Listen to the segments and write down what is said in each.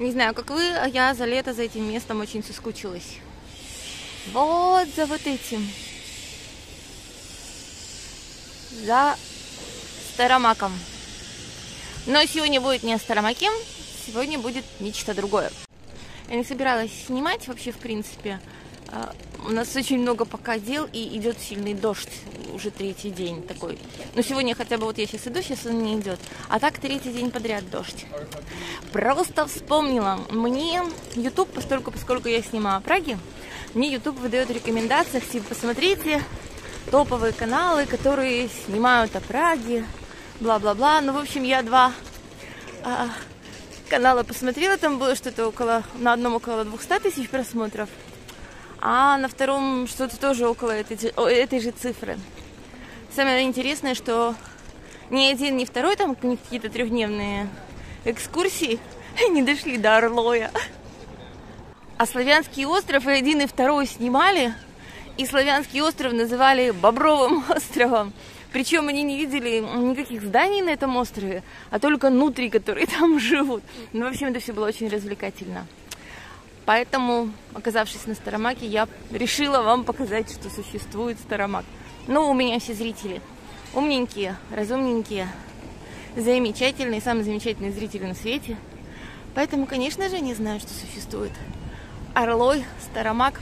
Не знаю, как вы, а я за лето за этим местом очень соскучилась. Вот за вот этим. За Старомаком. Но сегодня будет не Старомаке, сегодня будет нечто другое. Я не собиралась снимать вообще, в принципе. У нас очень много пока дел, и идет сильный дождь уже третий день такой. Но сегодня хотя бы вот я сейчас иду, сейчас он не идет. А так третий день подряд дождь. Просто вспомнила. Мне YouTube, поскольку, поскольку я снимаю о Праге, мне YouTube выдает рекомендации, типа, посмотрите топовые каналы, которые снимают о Праге, бла-бла-бла. Ну, в общем, я два а, канала посмотрела, там было что-то около, на одном около 200 тысяч просмотров, а на втором что-то тоже около этой, этой же цифры. Самое интересное, что ни один, ни второй, там какие-то трехдневные экскурсии не дошли до Орлоя. А Славянский остров и один, и второй снимали, и Славянский остров называли Бобровым островом. Причем они не видели никаких зданий на этом острове, а только нутри, которые там живут. Ну, в общем, это все было очень развлекательно. Поэтому, оказавшись на Старомаке, я решила вам показать, что существует Старомак. Ну, у меня все зрители умненькие, разумненькие, замечательные, самые замечательные зрители на свете. Поэтому, конечно же, не знаю, что существует. Орлой, Старомак.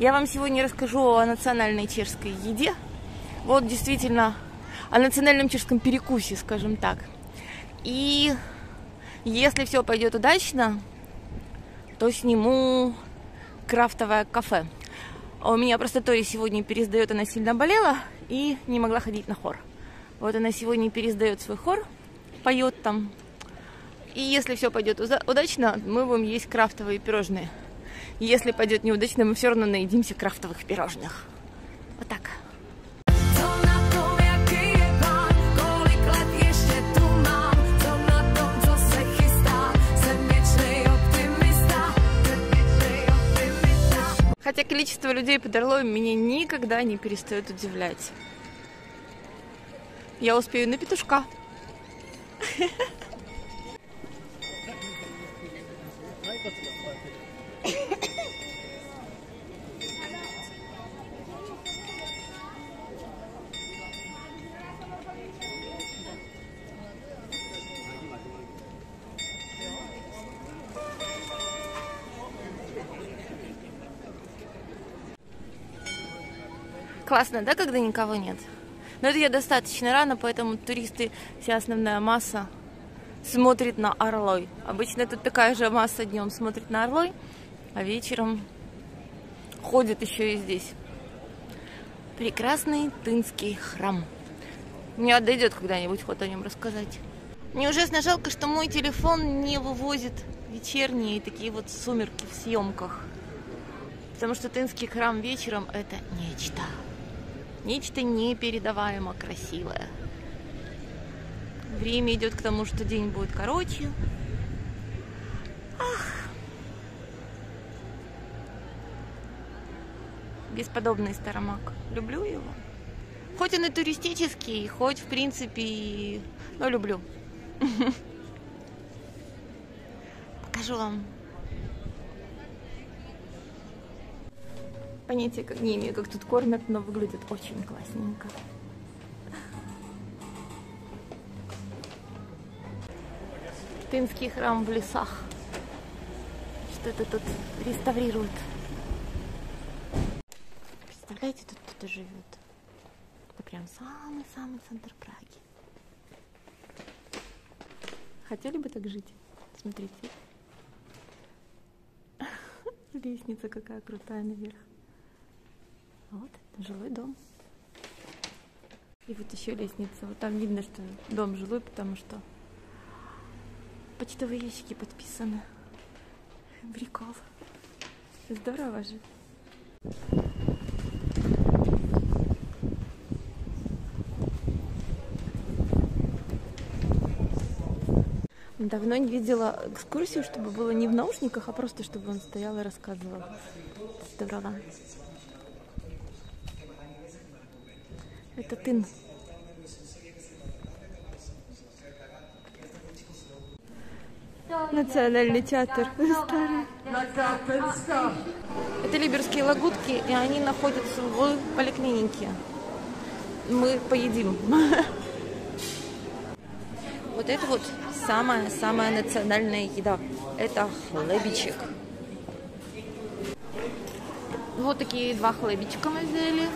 Я вам сегодня расскажу о национальной чешской еде. Вот действительно о национальном чешском перекусе, скажем так. И если все пойдет удачно, то сниму крафтовое кафе. А у меня просто Тори сегодня пересдает, она сильно болела и не могла ходить на хор. Вот она сегодня пересдает свой хор, поет там. И если все пойдет удачно, мы будем есть крафтовые пирожные. Если пойдет неудачно, мы все равно наедимся крафтовых пирожных. Вот так. Хотя количество людей под Орловым меня никогда не перестает удивлять. Я успею на петушка. Классно, да, когда никого нет? Но это я достаточно рано, поэтому туристы, вся основная масса смотрит на Орлой. Обычно тут такая же масса днем смотрит на Орлой, а вечером ходит еще и здесь. Прекрасный Тынский храм. Мне дойдет когда-нибудь ход о нем рассказать. Мне ужасно жалко, что мой телефон не вывозит вечерние такие вот сумерки в съемках. Потому что Тынский храм вечером это нечто. Нечто непередаваемо красивое. Время идет к тому, что день будет короче. Ах. Бесподобный Старомак. Люблю его. Хоть он и туристический, хоть, в принципе, но люблю. Покажу вам понятия как не имею, как тут кормят, но выглядит очень классненько. Тынский храм в лесах. Что-то тут реставрируют. Представляете, тут кто-то живет. Это прям самый-самый центр Праги. Хотели бы так жить? Смотрите. Лестница какая крутая наверх. Вот, жилой дом. И вот еще лестница. Вот там видно, что дом жилой, потому что почтовые ящики подписаны. Прикол. Здорово же. Давно не видела экскурсию, чтобы было не в наушниках, а просто чтобы он стоял и рассказывал. Здорово. Это тын. Национальный театр. Это либерские лагутки, и они находятся в поликлинике. Мы поедим. Вот это вот самая-самая национальная еда. Это хлебичек. Вот такие два хлебичка мы взяли.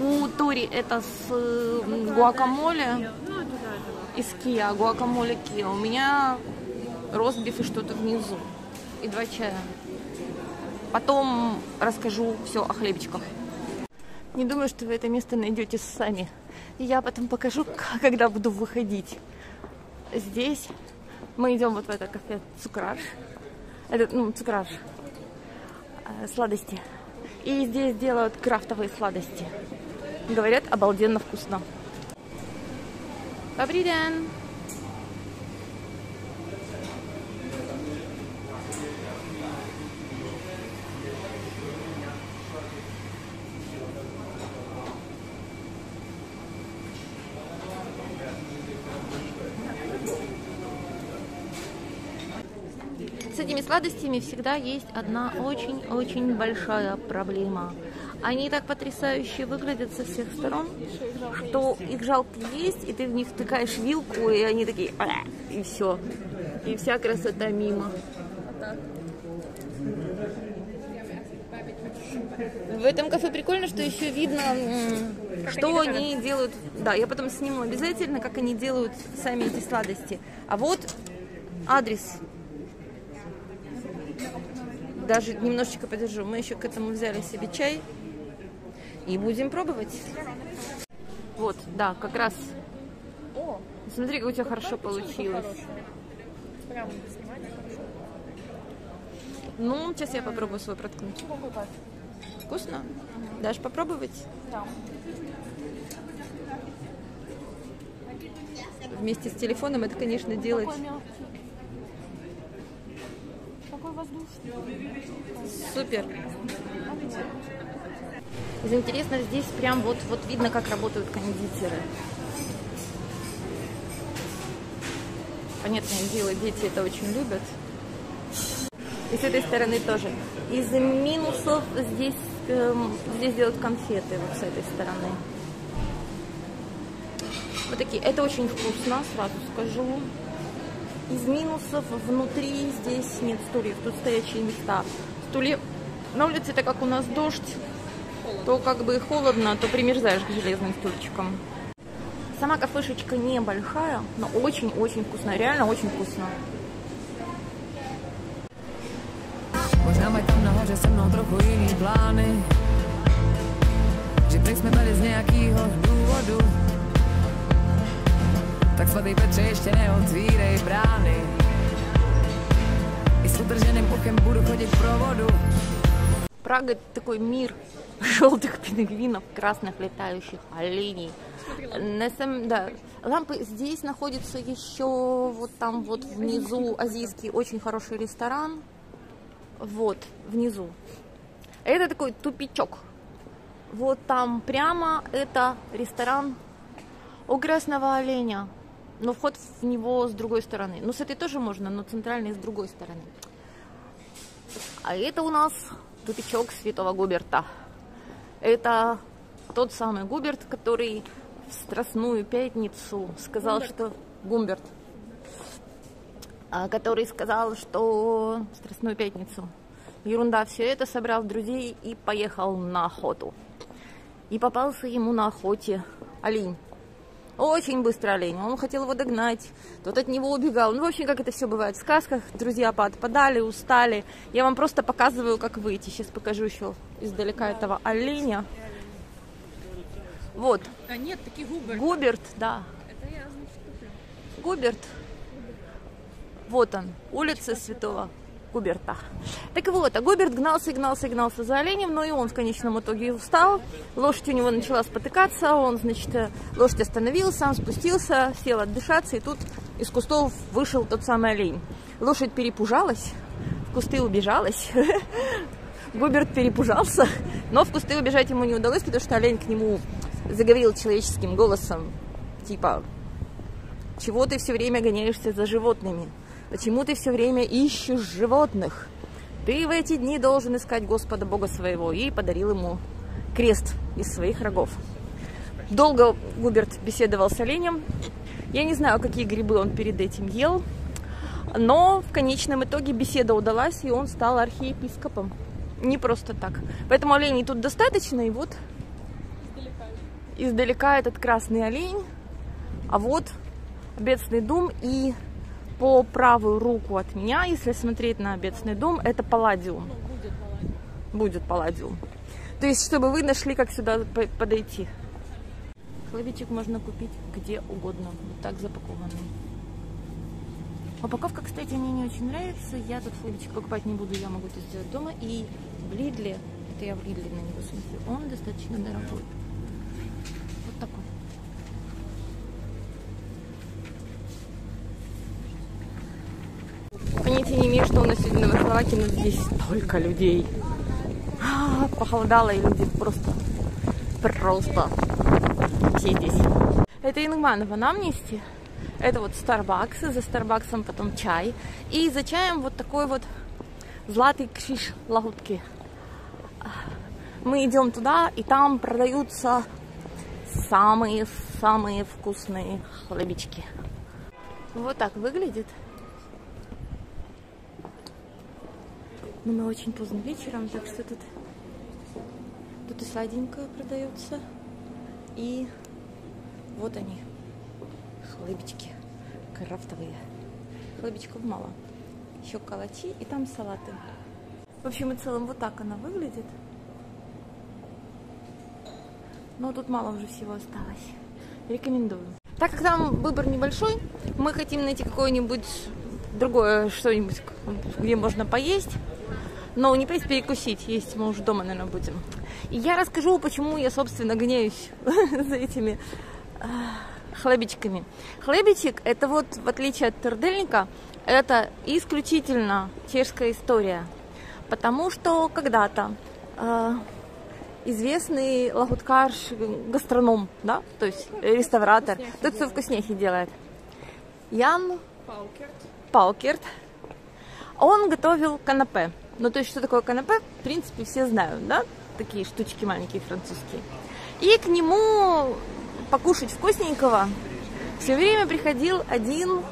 У Тори это с гуакамоле из Киа, гуакамоле Киа. У меня ростбиф и что-то внизу. И два чая. Потом расскажу все о хлебчиках. Не думаю, что вы это место найдете сами. Я потом покажу, когда буду выходить. Здесь мы идем вот в это кафе Цукраш. Это, ну, Цукраш. Э, сладости. И здесь делают крафтовые сладости. Говорят, обалденно вкусно. Добрый день! С этими сладостями всегда есть одна очень-очень большая проблема – они так потрясающе выглядят со всех сторон, что их жалко есть, и ты в них втыкаешь вилку, и они такие, а, и все. И вся красота мимо. В этом кафе прикольно, что еще видно, что они делают. Да, я потом сниму обязательно, как они делают сами эти сладости. А вот адрес. Даже немножечко подержу. Мы еще к этому взяли себе чай. И будем пробовать. Вот, да, как раз. О, смотри, как у тебя хорошо получилось. Прям Ну, сейчас я попробую свой проткнуть. Вкусно? Дашь попробовать? Да. Вместе с телефоном это, конечно, делать. Какой воздушный. Супер. Из интересного здесь прям вот, вот видно, как работают кондитеры. Понятное дело, дети это очень любят. И с этой стороны тоже. Из минусов здесь, эм, здесь делают конфеты вот с этой стороны. Вот такие. Это очень вкусно, сразу скажу. Из минусов внутри здесь нет стульев, тут стоячие места. Стулья на улице, так как у нас дождь, то как бы холодно, то примерзаешь к железным стульчикам. Сама кафешечка небольшая, но очень-очень вкусная, реально очень вкусно. Mají tam nahoře se mnou trochu jiný plány Že jsme tady z nějakýho důvodu Tak svatý Petře ještě neotvírej brány I s utrženým puchem budu chodit pro vodu Прага это такой мир желтых пингвинов, красных летающих оленей. На самом, да, лампы здесь находится еще вот там вот внизу азийский очень хороший ресторан. Вот, внизу. Это такой тупичок. Вот там прямо это ресторан у красного оленя. Но вход в него с другой стороны. Ну, с этой тоже можно, но центральный с другой стороны. А это у нас тупичок Святого Губерта. Это тот самый Губерт, который в Страстную Пятницу сказал, Гумберт. что... Гумберт. А, который сказал, что в Страстную Пятницу ерунда все это, собрал друзей и поехал на охоту. И попался ему на охоте олень. Очень быстро олень. Он хотел его догнать. Тот от него убегал. Ну, в общем, как это все бывает в сказках. Друзья подпадали, устали. Я вам просто показываю, как выйти. Сейчас покажу еще издалека этого оленя. Вот. А нет, такие Губерт. Губерт, да. Это я, значит, Губерт. Вот он, улица Святого Губерта. Так вот, а Губерт гнался, гнался, гнался за оленем, но и он в конечном итоге устал. Лошадь у него начала спотыкаться, он, значит, лошадь остановился, сам спустился, сел отдышаться, и тут из кустов вышел тот самый олень. Лошадь перепужалась, в кусты убежалась. Губерт перепужался, но в кусты убежать ему не удалось, потому что олень к нему заговорил человеческим голосом, типа, чего ты все время гоняешься за животными? Почему ты все время ищешь животных? Ты в эти дни должен искать Господа Бога своего. И подарил ему крест из своих рогов. Долго Губерт беседовал с оленем. Я не знаю, какие грибы он перед этим ел, но в конечном итоге беседа удалась, и он стал архиепископом. Не просто так. Поэтому оленей тут достаточно, и вот издалека, этот красный олень, а вот Бедственный дом, и по правую руку от меня, если смотреть на Бедственный дом, это Палладиум. Ну, будет Палладиум. То есть, чтобы вы нашли, как сюда подойти. Хлебичек можно купить где угодно, вот так запакованный. Упаковка, кстати, мне не очень нравится. Я тут хлебичек покупать не буду, я могу это сделать дома. И в Лидле, это я в Лидле на него смотрю, он достаточно дорогой. Вот такой. Понятия не имею, что у нас сегодня в Словакии, но здесь столько людей. А, похолодало, и люди просто, просто все здесь. Это Ингманово на Амнисти. Это вот Starbucks, за Старбаксом потом чай. И за чаем вот такой вот златый криш лагутки. Мы идем туда, и там продаются самые-самые вкусные хлебички. Вот так выглядит. Но мы очень поздно вечером, так что тут, тут и сладенькое продается. И вот они, хлебички крафтовые. Хлебичков мало. Еще калачи и там салаты. В общем и целом вот так она выглядит. Но тут мало уже всего осталось. Рекомендую. Так как там выбор небольшой, мы хотим найти какое-нибудь другое что-нибудь, где можно поесть. Но не поесть, перекусить. Есть мы уже дома, наверное, будем. И я расскажу, почему я, собственно, гоняюсь за этими а, хлебичками. Хлебичек, это вот, в отличие от тердельника, это исключительно чешская история. Потому что когда-то э, известный лагуткарш, гастроном, да, то есть реставратор, тот, кто вкуснехи делает, Ян Паукерт. Паукерт, он готовил канапе. Ну, то есть, что такое канапе, в принципе, все знают, да? Такие штучки маленькие французские. И к нему покушать вкусненького все время приходил один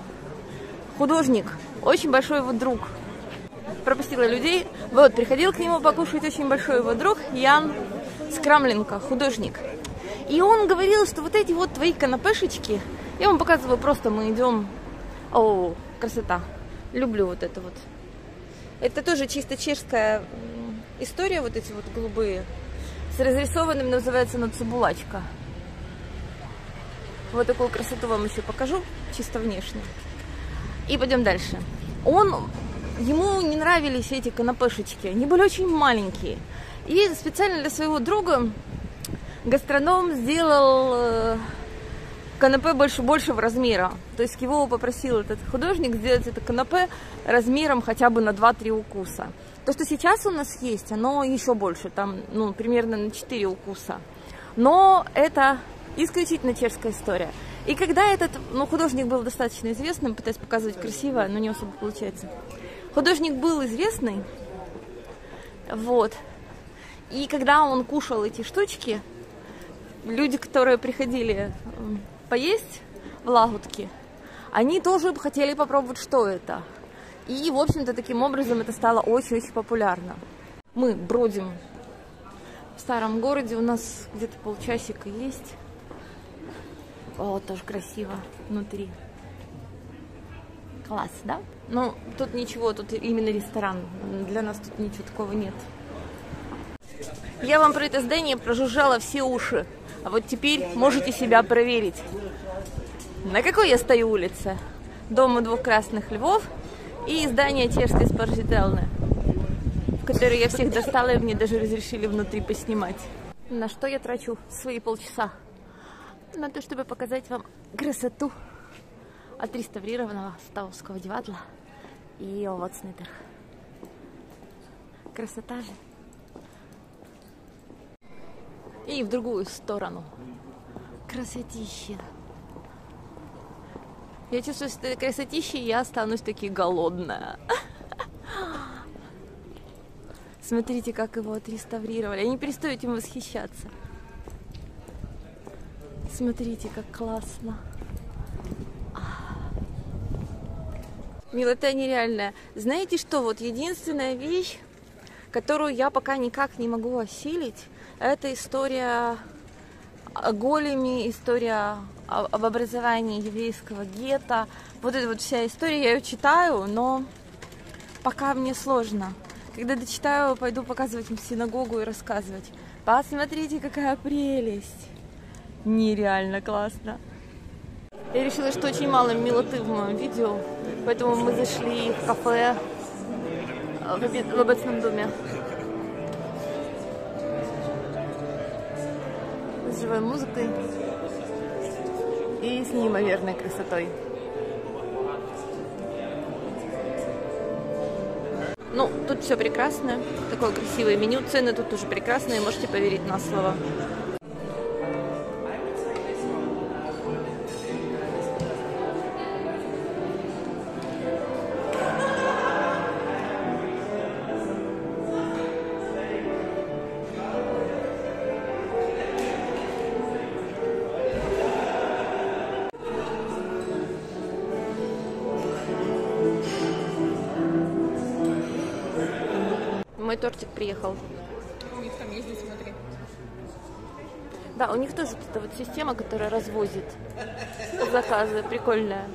художник, очень большой его друг. Пропустила людей. Вот, приходил к нему покушать очень большой его друг Ян Скрамленко, художник. И он говорил, что вот эти вот твои канапешечки, я вам показываю, просто мы идем. О, красота. Люблю вот это вот. Это тоже чисто чешская история, вот эти вот голубые. С разрисованным называется нацебулачка. Вот такую красоту вам еще покажу, чисто внешне. И пойдем дальше. Он, ему не нравились эти канапешечки, они были очень маленькие. И специально для своего друга гастроном сделал э, канапе больше большего размера. То есть его попросил этот художник сделать это канапе размером хотя бы на 2-3 укуса. То, что сейчас у нас есть, оно еще больше, там, ну, примерно на 4 укуса. Но это исключительно чешская история. И когда этот ну, художник был достаточно известным, пытаясь показывать красиво, но не особо получается. Художник был известный, вот. И когда он кушал эти штучки, люди, которые приходили поесть в лагутке, они тоже хотели попробовать, что это. И, в общем-то, таким образом это стало очень-очень популярно. Мы бродим в старом городе, у нас где-то полчасика есть. О, тоже красиво внутри. Класс, да? Ну, тут ничего, тут именно ресторан. Для нас тут ничего такого нет. Я вам про это здание прожужжала все уши. А вот теперь можете себя проверить. На какой я стою улице? Дома двух красных львов и здание чешской спортзителны, в которое я всех достала, и мне даже разрешили внутри поснимать. На что я трачу свои полчаса? на то, чтобы показать вам красоту отреставрированного Ставовского дивадла и Овоцнитер. Красота же. И в другую сторону. Красотища. Я чувствую, что это красотища, и я останусь таки голодная. Смотрите, как его отреставрировали. Я не перестаю этим восхищаться. Смотрите, как классно. Милота нереальная. Знаете что, вот единственная вещь, которую я пока никак не могу осилить, это история о големи, история об образовании еврейского гетто. Вот эта вот вся история, я ее читаю, но пока мне сложно. Когда дочитаю, пойду показывать им синагогу и рассказывать. Посмотрите, какая прелесть! Нереально классно. Я решила, что очень мало милоты в моем видео, поэтому мы зашли в кафе в, обед... в обедном доме. С живой музыкой и с неимоверной красотой. Ну, тут все прекрасно. Такое красивое меню. Цены тут тоже прекрасные, можете поверить на слово. Тортик приехал. У них там ездить, смотри. Да, у них тоже вот эта вот система, которая развозит заказы. Прикольная.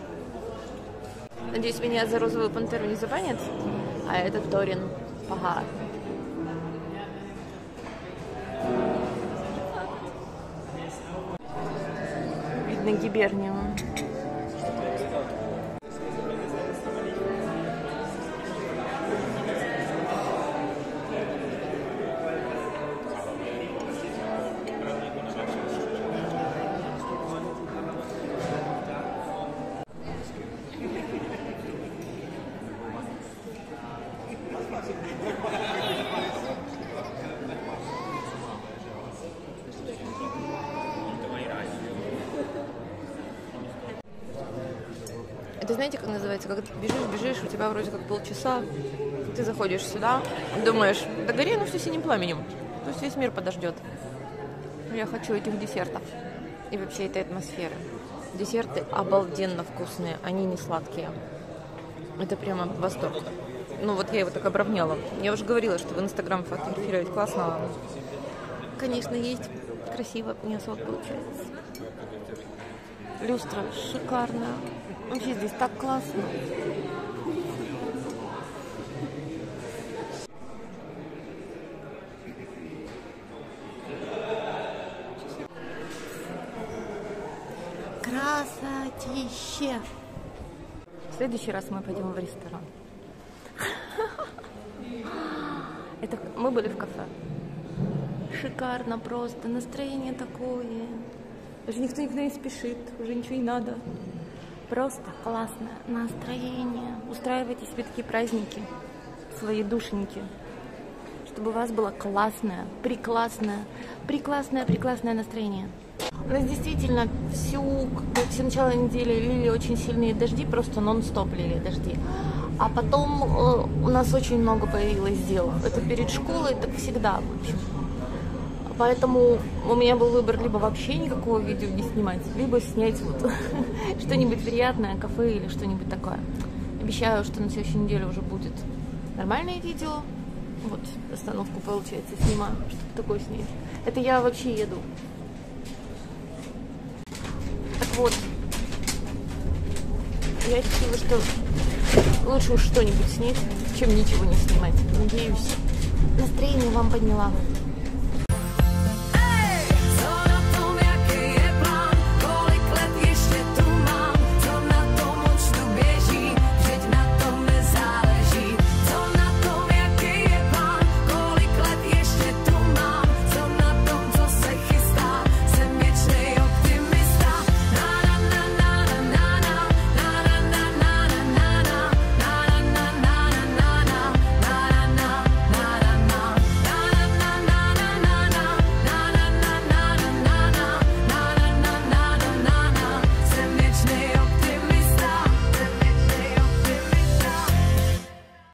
Надеюсь, меня за розовую пантеру не забанят. А это Торин Пагар. Видно гибернию. Тебя вроде как полчаса, ты заходишь сюда, думаешь, да гори ну все синим пламенем, пусть весь мир подождет. Я хочу этих десертов и вообще этой атмосферы. Десерты обалденно вкусные, они не сладкие. Это прямо восторг. Ну вот я его так обравняла. Я уже говорила, что в Инстаграм фотографировать классно. Конечно, есть красиво, не особо получается. Люстра шикарная. Вообще здесь так классно. Красотище! В следующий раз мы пойдем в ресторан. Это мы были в кафе. Шикарно просто, настроение такое. Даже никто никуда не спешит, уже ничего не надо. Просто классное настроение. Устраивайте себе такие праздники, свои душеньки, чтобы у вас было классное, прекрасное, прекрасное, прекрасное настроение. Нас действительно всю, все начало недели лили очень сильные дожди, просто нон-стоп лили дожди. А потом э, у нас очень много появилось дел. Это перед школой, так всегда, в общем. Поэтому у меня был выбор либо вообще никакого видео не снимать, либо снять вот что-нибудь приятное, кафе или что-нибудь такое. Обещаю, что на следующей неделе уже будет нормальное видео. Вот, остановку, получается, снимаю, чтобы такое снять. Это я вообще еду. Вот, я решила, что лучше уж что-нибудь снять, чем ничего не снимать. Надеюсь, настроение вам подняла.